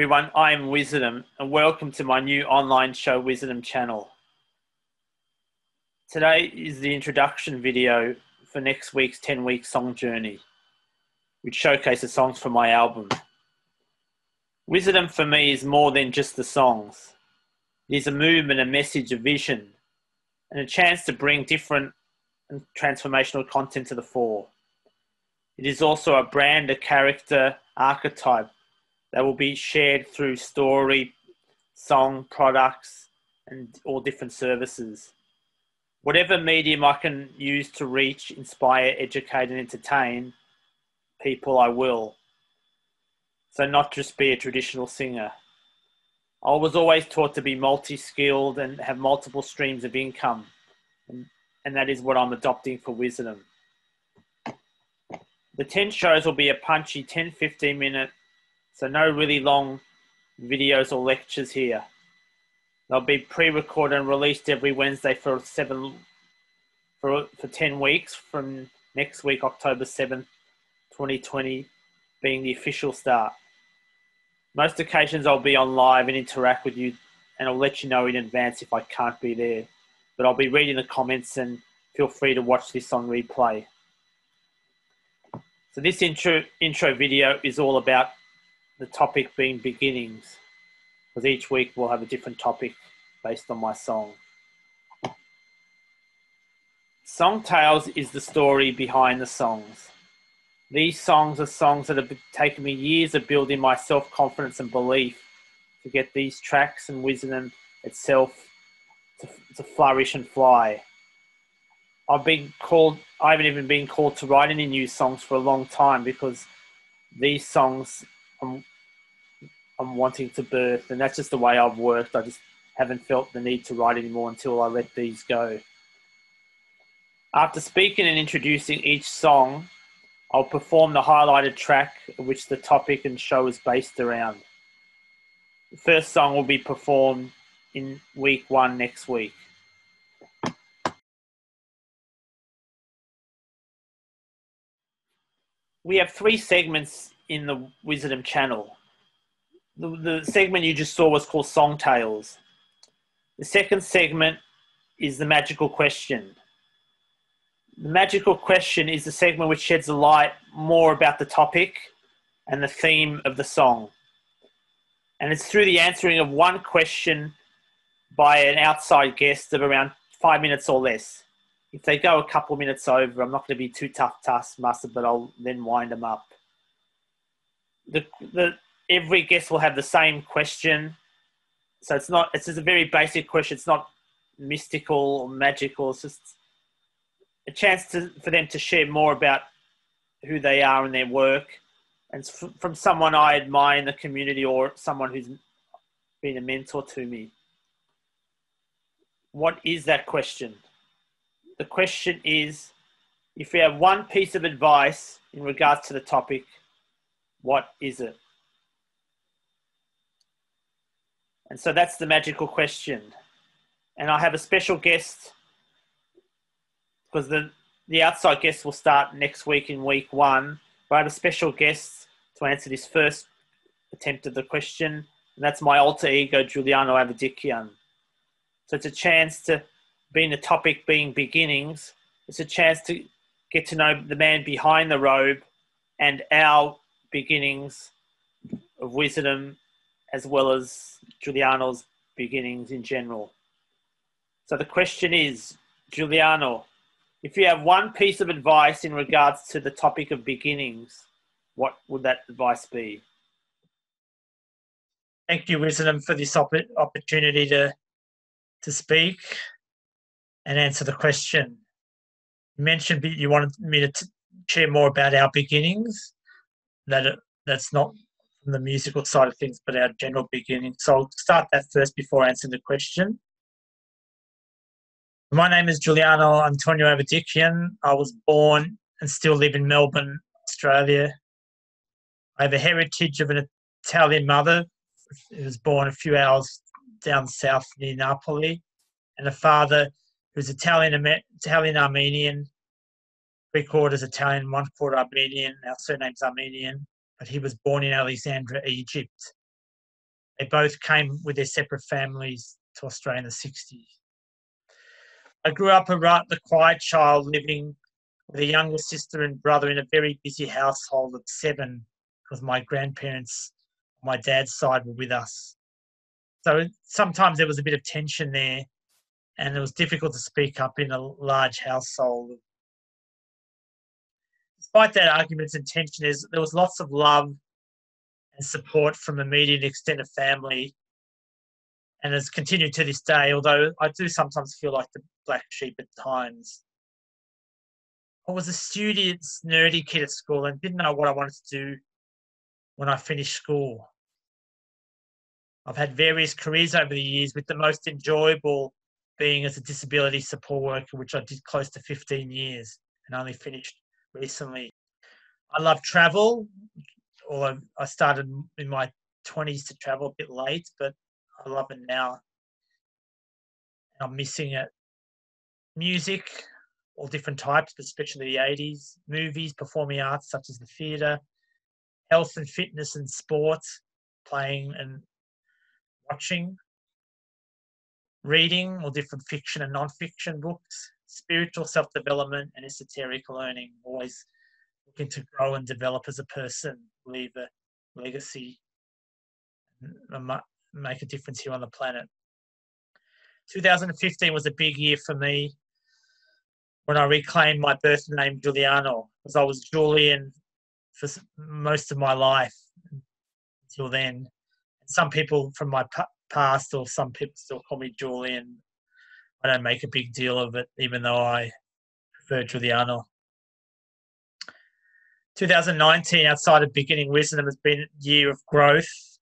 Everyone, I'm Wizardom and welcome to my new online show Wizardom channel. Today is the introduction video for next week's 10 week song journey, which showcases songs from my album. Wizardom for me is more than just the songs. It is a movement, a message, a vision, and a chance to bring different and transformational content to the fore. It is also a brand, a character, archetype that will be shared through story, song, products, and all different services. Whatever medium I can use to reach, inspire, educate, and entertain people, I will. So, not just be a traditional singer. I was always taught to be multi skilled and have multiple streams of income. And, and that is what I'm adopting for Wizardom. The 10 shows will be a punchy 10 15 minute so no really long videos or lectures here. They'll be pre-recorded and released every Wednesday for seven for for ten weeks from next week, October seventh, twenty twenty, being the official start. Most occasions I'll be on live and interact with you, and I'll let you know in advance if I can't be there. But I'll be reading the comments and feel free to watch this on replay. So this intro intro video is all about the topic being beginnings, because each week we'll have a different topic based on my song. Song Tales is the story behind the songs. These songs are songs that have taken me years of building my self confidence and belief to get these tracks and Wizardom itself to, to flourish and fly. I've been called, I haven't even been called to write any new songs for a long time because these songs I'm I'm wanting to birth, and that's just the way I've worked. I just haven't felt the need to write anymore until I let these go. After speaking and introducing each song, I'll perform the highlighted track which the topic and show is based around. The first song will be performed in week one next week. We have three segments in the Wizardom channel the, the segment you just saw was called Song Tales. The second segment is the magical question. The magical question is the segment which sheds a light more about the topic and the theme of the song. And it's through the answering of one question by an outside guest of around five minutes or less. If they go a couple of minutes over, I'm not going to be too tough taskmaster, but I'll then wind them up. The, the, every guest will have the same question. So it's not, it's just a very basic question. It's not mystical or magical. It's just a chance to, for them to share more about who they are and their work. And from someone I admire in the community or someone who's been a mentor to me. What is that question? The question is if you have one piece of advice in regards to the topic, what is it? And so that's the magical question. And I have a special guest because the, the outside guest will start next week in week one. But I have a special guest to answer this first attempt at the question. And that's my alter ego, Giuliano Avedikian. So it's a chance to, being the topic being beginnings, it's a chance to get to know the man behind the robe and our beginnings of Wizardom as well as Giuliano's beginnings in general. So the question is, Giuliano, if you have one piece of advice in regards to the topic of beginnings, what would that advice be? Thank you, Wizardom, for this opportunity to to speak and answer the question. You mentioned that you wanted me to share more about our beginnings. That that's not from the musical side of things, but our general beginning. So I'll start that first before answering the question. My name is Giuliano Antonio Avedikian. I was born and still live in Melbourne, Australia. I have a heritage of an Italian mother who was born a few hours down south near Napoli, and a father who's Italian Italian Armenian, three quarters Italian, one quarter Armenian. Our surname's Armenian but he was born in Alexandria, Egypt. They both came with their separate families to Australia in the 60s. I grew up a rather quiet child living with a younger sister and brother in a very busy household of seven because my grandparents on my dad's side were with us. So sometimes there was a bit of tension there and it was difficult to speak up in a large household. Despite that arguments intention is there was lots of love and support from immediate extended family and has continued to this day, although I do sometimes feel like the black sheep at times. I was a studious, nerdy kid at school and didn't know what I wanted to do when I finished school. I've had various careers over the years, with the most enjoyable being as a disability support worker, which I did close to 15 years and only finished recently. I love travel, although I started in my 20s to travel a bit late, but I love it now. I'm missing it. Music, all different types, but especially the 80s, movies, performing arts such as the theatre, health and fitness and sports, playing and watching, reading all different fiction and non-fiction books, spiritual self-development and esoteric learning, always looking to grow and develop as a person, leave a legacy, make a difference here on the planet. 2015 was a big year for me when I reclaimed my birth name Giuliano, because I was Julian for most of my life until then. Some people from my past, or some people still call me Julian. I don't make a big deal of it, even though I prefer Giuliano. 2019, outside of beginning Wizardom, has been a year of growth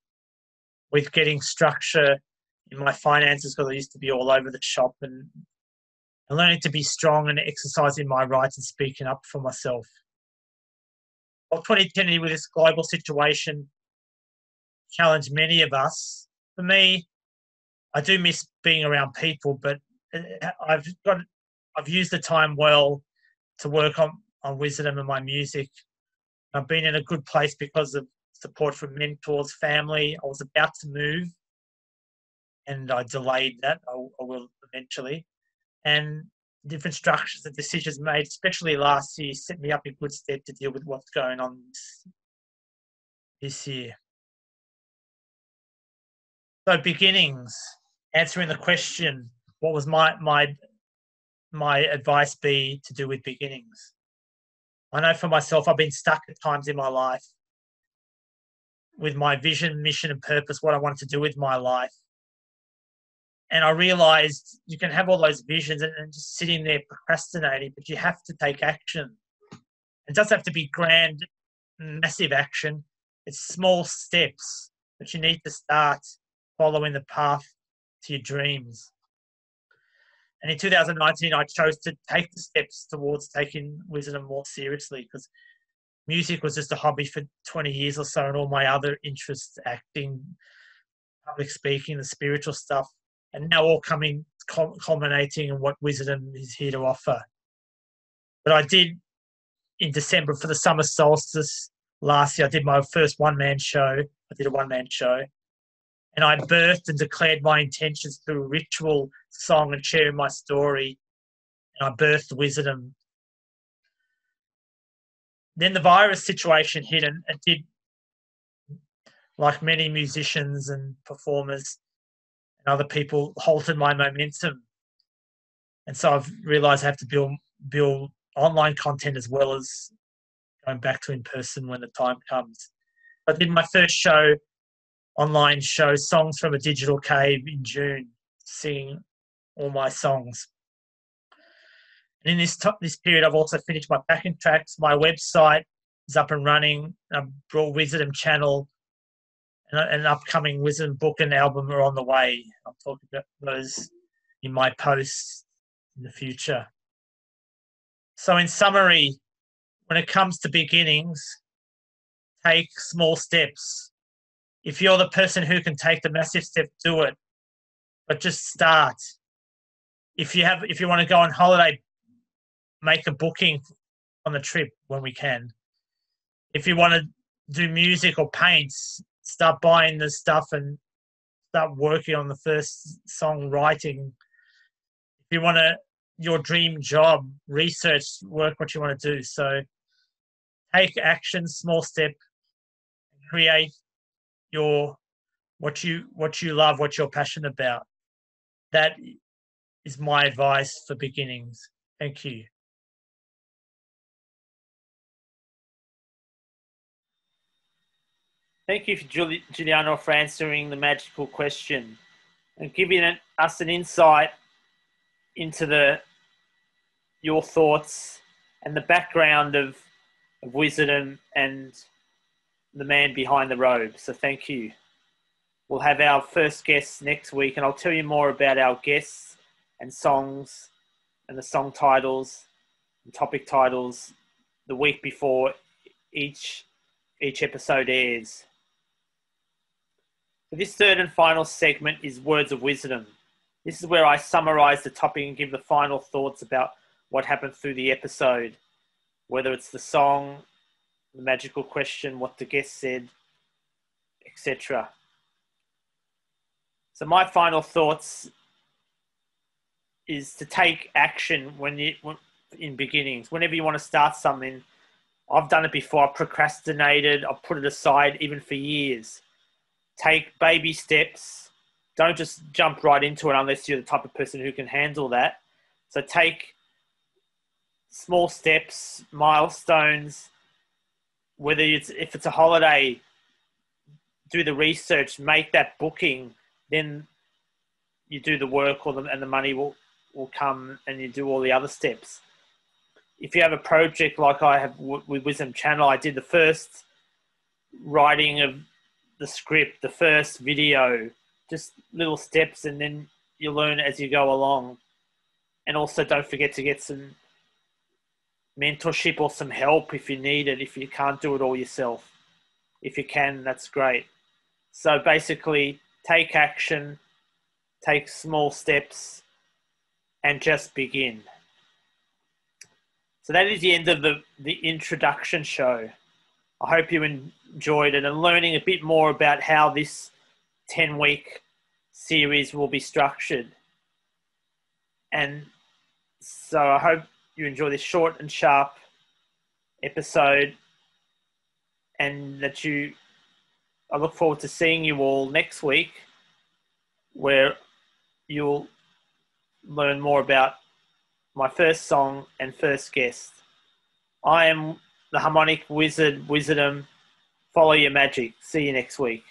with getting structure in my finances because I used to be all over the shop and, and learning to be strong and exercising my rights and speaking up for myself. Well, 2010 with this global situation challenged many of us. For me, I do miss being around people, but I've got I've used the time well to work on on Wizardom and my music. I've been in a good place because of support from mentors, family. I was about to move, and I delayed that. I, I will eventually, and different structures and decisions made, especially last year, set me up in good stead to deal with what's going on this, this year. So beginnings, answering the question, what was my my my advice be to do with beginnings? I know for myself, I've been stuck at times in my life with my vision, mission, and purpose, what I wanted to do with my life. And I realized you can have all those visions and, and just sitting there procrastinating, but you have to take action. It doesn't have to be grand, massive action. It's small steps, but you need to start following the path to your dreams. And in 2019, I chose to take the steps towards taking Wizardom more seriously because music was just a hobby for 20 years or so, and all my other interests, acting, public speaking, the spiritual stuff, and now all coming, culminating in what Wizardom is here to offer. But I did in December for the summer solstice last year, I did my first one man show. I did a one man show. And I birthed and declared my intentions through ritual, song, and sharing my story. And I birthed Wizardom then the virus situation hit and it did, like many musicians and performers and other people, halted my momentum. And so I've realized I have to build build online content as well as going back to in person when the time comes. I did my first show, online show, Songs from a Digital Cave in June, singing all my songs. And in this this period, I've also finished my backing tracks. My website is up and running. A broad Wizardom channel and an upcoming Wizardom book and album are on the way. I'll talk about those in my posts in the future. So, in summary, when it comes to beginnings, take small steps. If you're the person who can take the massive step, do it. But just start. If you have, if you want to go on holiday, make a booking on the trip when we can. If you want to do music or paint, start buying the stuff and start working on the first song writing. If you want to your dream job, research, work what you want to do. So take action, small step, create your what you what you love, what you're passionate about. That is my advice for beginnings. Thank you. Thank you, Giuliano, for answering the magical question and giving us an insight into the your thoughts and the background of, of Wizardom and the man behind the robe. So thank you. We'll have our first guest next week, and I'll tell you more about our guests and songs and the song titles and topic titles the week before each each episode airs. So this third and final segment is words of Wizardom. This is where I summarize the topic and give the final thoughts about what happened through the episode, whether it's the song, the magical question, what the guest said, etc. So my final thoughts is to take action when you in beginnings. Whenever you want to start something, I've done it before. I've procrastinated. I've put it aside even for years. Take baby steps. Don't just jump right into it unless you're the type of person who can handle that. So take small steps, milestones. Whether it's if it's a holiday, do the research, make that booking, then you do the work, or the, and the money will will come, and you do all the other steps. If you have a project like I have with Wizardom Channel, I did the first writing of the script, the first video, just little steps, and then you learn as you go along. And also, don't forget to get some mentorship or some help if you need it, if you can't do it all yourself. If you can, that's great. So basically, take action, take small steps, and just begin. So that is the end of the, the introduction show. I hope you enjoyed it and learning a bit more about how this 10 week series will be structured. And so I hope you enjoy this short and sharp episode and that you I look forward to seeing you all next week where you'll learn more about my first song and first guest. I am the harmonic wizard, Wizardom. Follow your magic. See you next week.